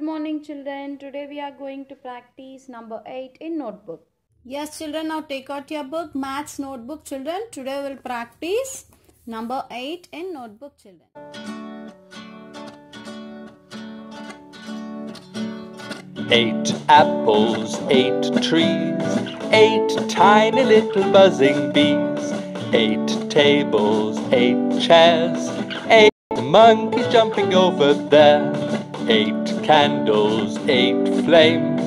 morning children. Today we are going to practice number 8 in notebook. Yes children now take out your book maths notebook children. Today we will practice number 8 in notebook children. Eight apples, eight trees, eight tiny little buzzing bees, eight tables, eight chairs, eight monkeys jumping over there, eight candles, eight flames,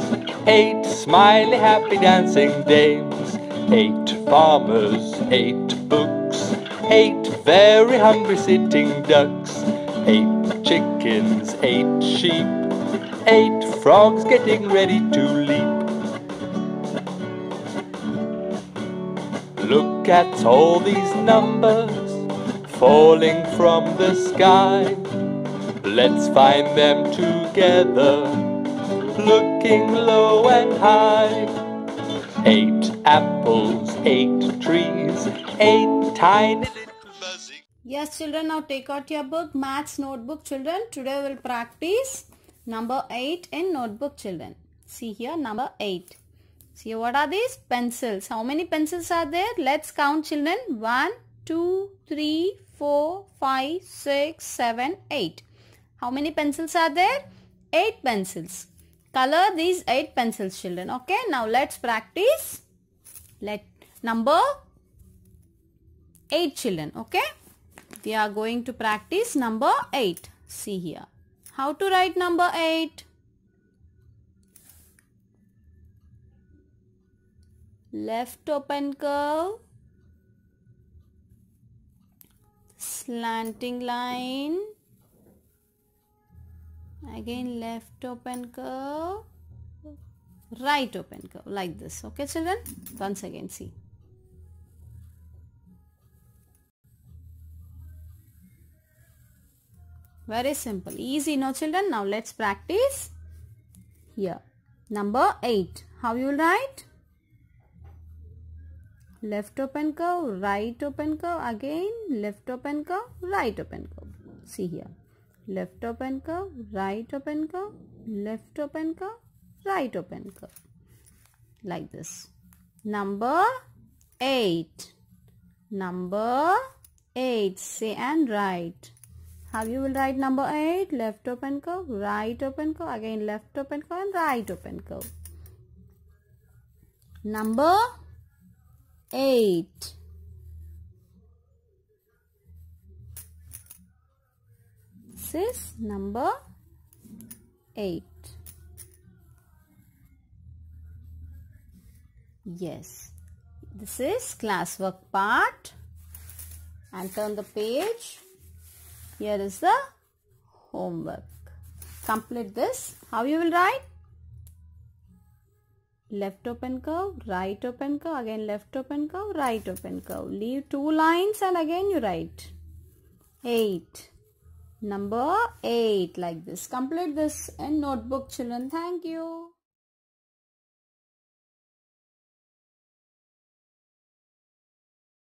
eight smiley happy dancing dames, eight farmers, eight books, eight very hungry sitting ducks, eight chickens, eight sheep, eight frogs getting ready to leap. Look at all these numbers falling from the sky. Let's find them together, looking low and high. Eight apples, eight trees, eight tiny. Yes children now take out your book maths notebook children. Today we will practice number 8 in notebook children. See here number 8. See what are these? Pencils. How many pencils are there? Let's count children. 1, 2, 3, 4, 5, 6, 7, 8. How many pencils are there? 8 pencils. Color these 8 pencils children. Okay. Now let's practice. Let number 8 children. Okay. We are going to practice number 8. See here. How to write number 8? Left open curve. Slanting line. Again left open curve. Right open curve like this. Okay children? Once again see. Very simple. Easy, no children? Now let's practice. Here. Number 8. How you write? Left open curve, right open curve, again left open curve, right open curve. See here. Left open curve, right open curve, left open curve, right open curve. Like this. Number 8. Number 8. Say and write. How you will write number 8? Left open curve, right open curve, again left open curve and right open curve. Number 8. This is number 8. Yes. This is classwork part. And turn the page. Here is the homework. Complete this. How you will write? Left open curve, right open curve, again left open curve, right open curve. Leave two lines and again you write. 8. Number 8 like this. Complete this in notebook children. Thank you.